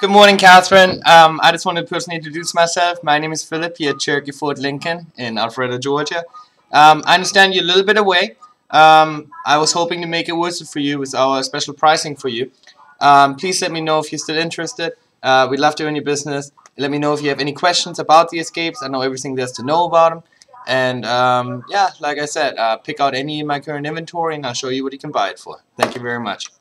Good morning, Catherine. Um, I just wanted to personally introduce myself. My name is Philip here at Cherokee Ford Lincoln in Alpharetta, Georgia. Um, I understand you're a little bit away. Um, I was hoping to make it worth it for you with our special pricing for you. Um, please let me know if you're still interested. Uh, we'd love to earn your business. Let me know if you have any questions about the escapes. I know everything there's to know about them. And um, yeah, like I said, uh, pick out any in my current inventory and I'll show you what you can buy it for. Thank you very much.